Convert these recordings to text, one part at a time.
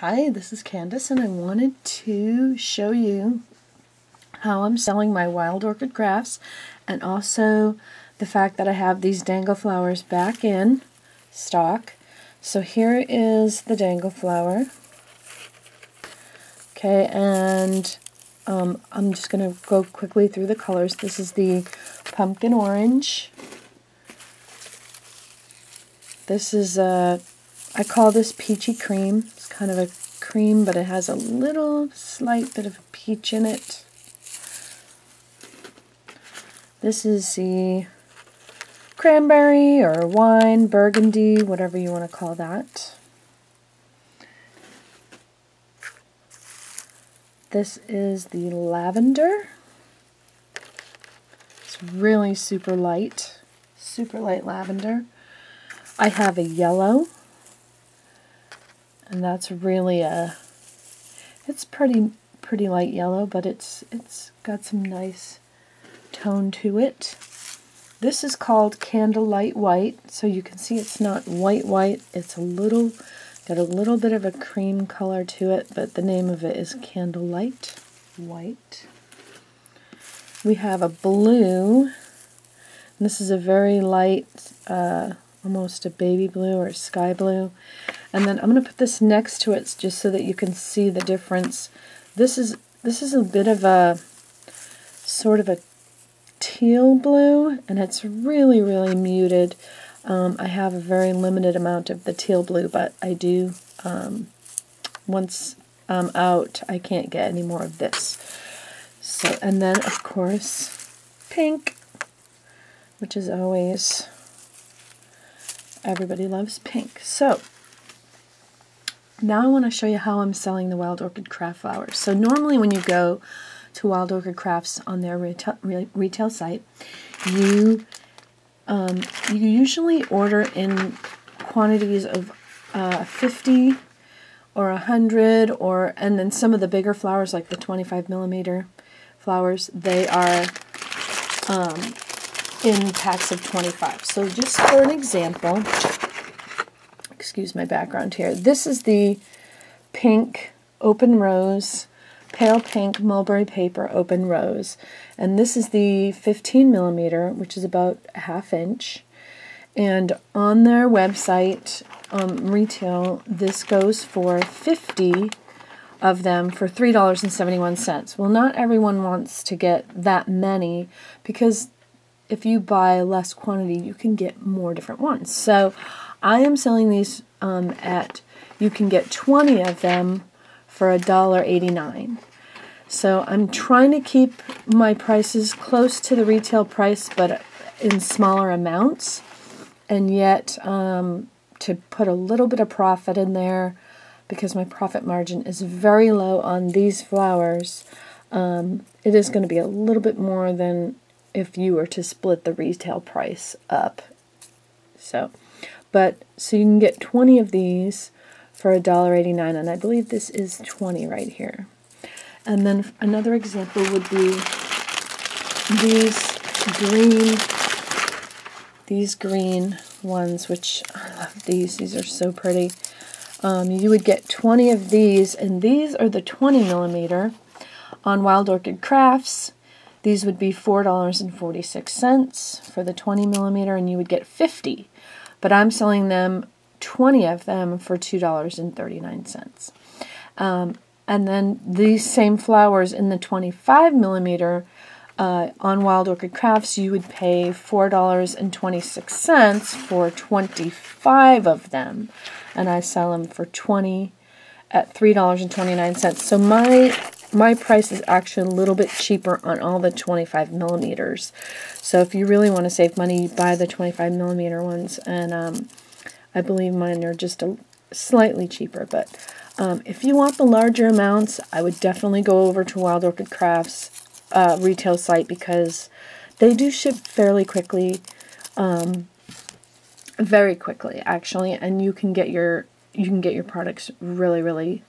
Hi, this is Candace and I wanted to show you how I'm selling my wild orchid crafts and also the fact that I have these dangle flowers back in stock. So here is the dangle flower. Okay, and um, I'm just going to go quickly through the colors. This is the pumpkin orange. This is a I call this peachy cream. It's kind of a cream, but it has a little slight bit of peach in it. This is the cranberry or wine, burgundy, whatever you want to call that. This is the lavender. It's really super light, super light lavender. I have a yellow and that's really a it's pretty pretty light yellow but it's it's got some nice tone to it. This is called candlelight white so you can see it's not white white. It's a little got a little bit of a cream color to it but the name of it is candlelight white. We have a blue. This is a very light uh, almost a baby blue or sky blue and then I'm going to put this next to it just so that you can see the difference. This is this is a bit of a sort of a teal blue, and it's really, really muted. Um, I have a very limited amount of the teal blue, but I do, um, once I'm out, I can't get any more of this. So, and then, of course, pink, which is always, everybody loves pink. So, now I want to show you how I'm selling the Wild Orchid Craft flowers. So normally when you go to Wild Orchid Crafts on their retail, retail site, you um, you usually order in quantities of uh, 50 or 100 or and then some of the bigger flowers like the 25 millimeter flowers they are um, in packs of 25 so just for an example excuse my background here. This is the pink open rose, pale pink mulberry paper open rose. And this is the 15 millimeter, which is about a half inch. And on their website, um, retail, this goes for 50 of them for $3.71. Well, not everyone wants to get that many because if you buy less quantity, you can get more different ones. So I am selling these um, at, you can get 20 of them for $1.89. So I'm trying to keep my prices close to the retail price, but in smaller amounts, and yet um, to put a little bit of profit in there because my profit margin is very low on these flowers. Um, it is going to be a little bit more than if you were to split the retail price up. So but so you can get 20 of these for $1.89, and I believe this is 20 right here. And then another example would be these green, these green ones, which I love these. These are so pretty. Um, you would get 20 of these, and these are the 20 millimeter on Wild Orchid Crafts. These would be $4.46 for the 20 millimeter, and you would get 50 but I'm selling them 20 of them for $2.39. Um, and then these same flowers in the 25 millimeter uh, on Wild Orchid Crafts, you would pay $4.26 for 25 of them. And I sell them for 20 at $3.29. So my my price is actually a little bit cheaper on all the 25 millimeters. So if you really want to save money, buy the 25 millimeter ones. And um, I believe mine are just a, slightly cheaper. But um, if you want the larger amounts, I would definitely go over to Wild Orchid Crafts uh, retail site because they do ship fairly quickly. Um, very quickly, actually. And you can get your you can get your products really, really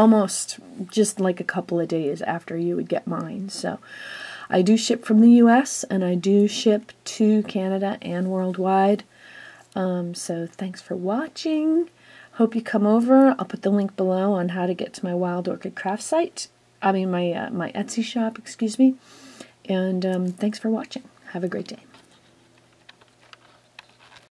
almost just like a couple of days after you would get mine. So I do ship from the US and I do ship to Canada and worldwide. Um, so thanks for watching. Hope you come over. I'll put the link below on how to get to my Wild Orchid Craft site. I mean, my, uh, my Etsy shop, excuse me. And um, thanks for watching. Have a great day.